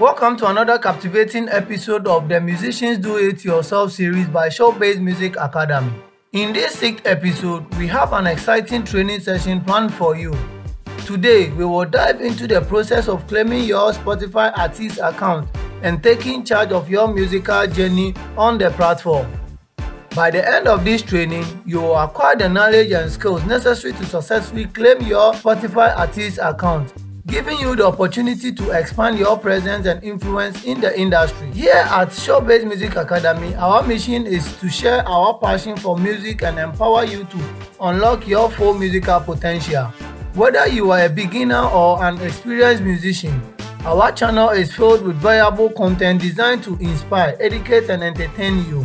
Welcome to another captivating episode of the Musicians Do It Yourself series by Showbase Music Academy. In this sixth episode, we have an exciting training session planned for you. Today, we will dive into the process of claiming your Spotify artist account and taking charge of your musical journey on the platform. By the end of this training, you will acquire the knowledge and skills necessary to successfully claim your Spotify artist account giving you the opportunity to expand your presence and influence in the industry. Here at Showbase Music Academy, our mission is to share our passion for music and empower you to unlock your full musical potential. Whether you are a beginner or an experienced musician, our channel is filled with valuable content designed to inspire, educate, and entertain you.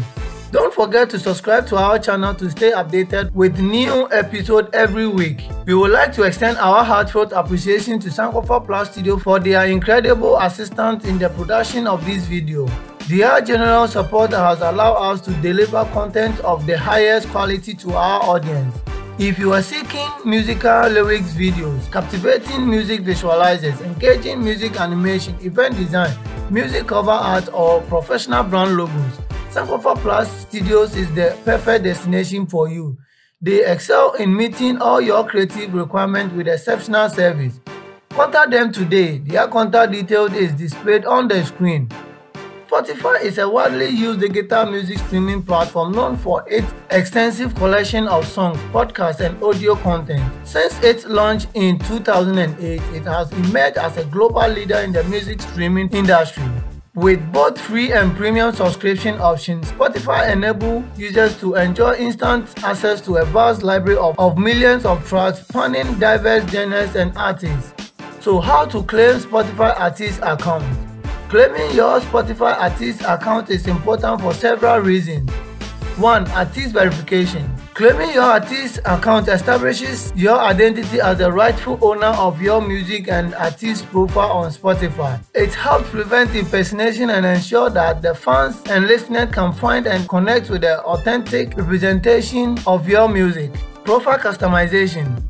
Don't forget to subscribe to our channel to stay updated with new episodes every week. We would like to extend our heartfelt appreciation to Sankofa Plus Studio for their incredible assistance in the production of this video. Their general support has allowed us to deliver content of the highest quality to our audience. If you are seeking musical lyrics videos, captivating music visualizers, engaging music animation, event design, music cover art, or professional brand logos, Sankofa Plus Studios is the perfect destination for you. They excel in meeting all your creative requirements with exceptional service. Contact them today. Their contact details is displayed on the screen. Spotify is a widely used digital music streaming platform known for its extensive collection of songs, podcasts, and audio content. Since its launch in 2008, it has emerged as a global leader in the music streaming industry. With both free and premium subscription options, Spotify enables users to enjoy instant access to a vast library of, of millions of tracks spanning diverse genres and artists. So how to claim Spotify artist account? Claiming your Spotify artist account is important for several reasons. 1. Artist verification. Claiming your artist account establishes your identity as the rightful owner of your music and artist profile on Spotify. It helps prevent impersonation and ensure that the fans and listeners can find and connect with the authentic representation of your music. Profile customization.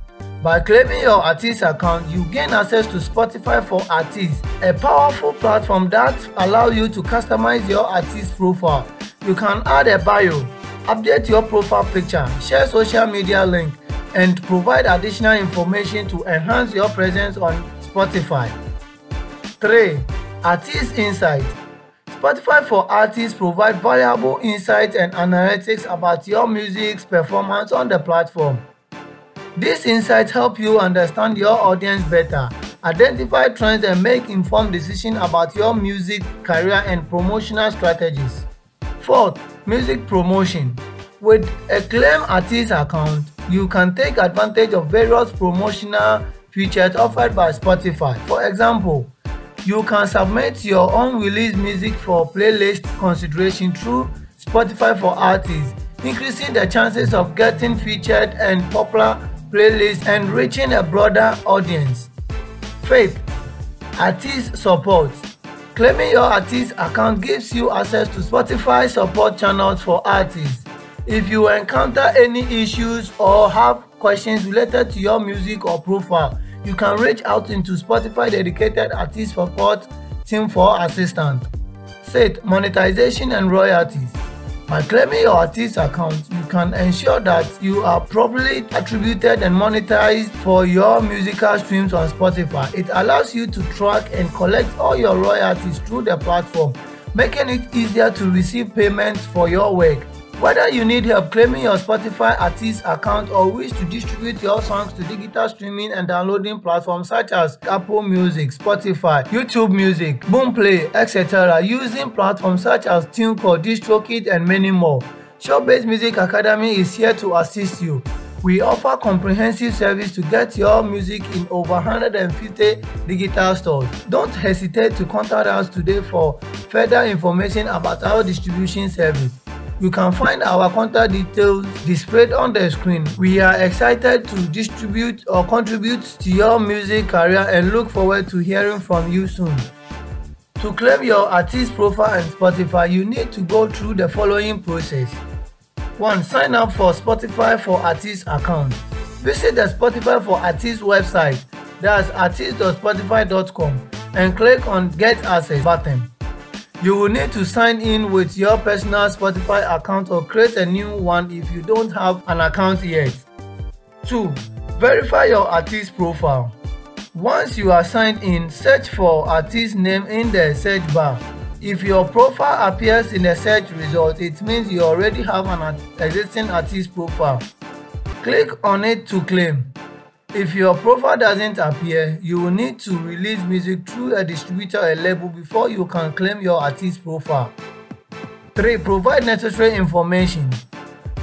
By claiming your artist account, you gain access to Spotify for Artists, a powerful platform that allows you to customize your artist profile. You can add a bio, update your profile picture, share social media link, and provide additional information to enhance your presence on Spotify. 3. Artist Insight Spotify for Artists provide valuable insights and analytics about your music's performance on the platform. These insights help you understand your audience better, identify trends, and make informed decisions about your music career and promotional strategies. Fourth, music promotion. With a Claim Artist account, you can take advantage of various promotional features offered by Spotify. For example, you can submit your unreleased music for playlist consideration through Spotify for Artists, increasing the chances of getting featured and popular playlists and reaching a broader audience. Fifth, artist support. Claiming your artist account gives you access to Spotify support channels for artists. If you encounter any issues or have questions related to your music or profile, you can reach out into Spotify dedicated artist support team for assistance. Sixth, monetization and royalties. By claiming your artist account, you can ensure that you are properly attributed and monetized for your musical streams on Spotify. It allows you to track and collect all your royalties through the platform, making it easier to receive payments for your work. Whether you need help claiming your Spotify artist account or wish to distribute your songs to digital streaming and downloading platforms such as Apple Music, Spotify, YouTube Music, Boomplay, etc., using platforms such as TuneCore, DistroKid, and many more, Showbiz Music Academy is here to assist you. We offer comprehensive service to get your music in over 150 digital stores. Don't hesitate to contact us today for further information about our distribution service. You can find our contact details displayed on the screen. We are excited to distribute or contribute to your music career and look forward to hearing from you soon. To claim your artist profile on Spotify, you need to go through the following process. 1. Sign up for Spotify for Artists account. Visit the Spotify for Artists website, that's artist.spotify.com. and click on Get Access button. You will need to sign in with your personal Spotify account or create a new one if you don't have an account yet. 2. Verify your artist profile. Once you are signed in, search for artist name in the search bar. If your profile appears in the search result, it means you already have an existing artist profile. Click on it to claim. If your profile doesn't appear, you will need to release music through a distributor or label before you can claim your artist profile. 3. Provide necessary information.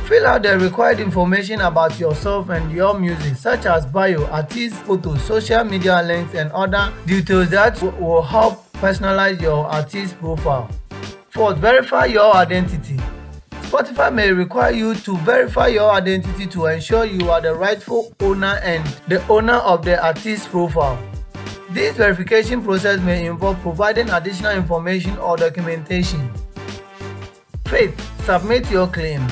Fill out the required information about yourself and your music such as bio, artist photos, social media links and other details that will help personalize your artist profile. 4. Verify your identity. Spotify may require you to verify your identity to ensure you are the rightful owner and the owner of the artist's profile. This verification process may involve providing additional information or documentation. Faith, submit your claim.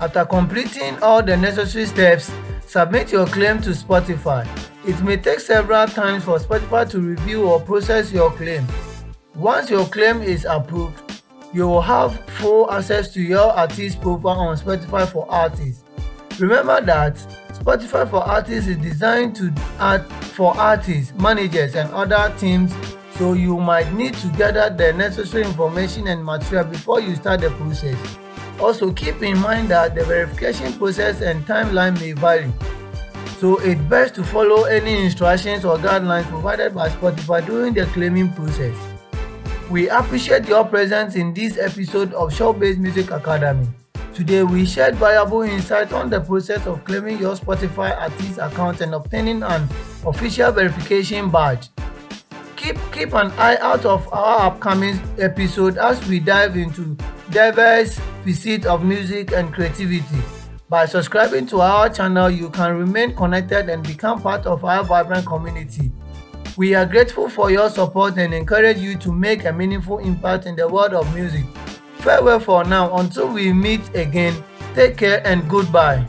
After completing all the necessary steps, submit your claim to Spotify. It may take several times for Spotify to review or process your claim. Once your claim is approved, you will have full access to your artist profile on Spotify for Artists. Remember that Spotify for Artists is designed to add for artists, managers, and other teams, so you might need to gather the necessary information and material before you start the process. Also, keep in mind that the verification process and timeline may vary, so it's best to follow any instructions or guidelines provided by Spotify during the claiming process. We appreciate your presence in this episode of Showbiz Music Academy. Today, we shared valuable insight on the process of claiming your Spotify artist account and obtaining an official verification badge. Keep, keep an eye out of our upcoming episode as we dive into diverse facets of music and creativity. By subscribing to our channel, you can remain connected and become part of our vibrant community. We are grateful for your support and encourage you to make a meaningful impact in the world of music. Farewell for now until we meet again. Take care and goodbye.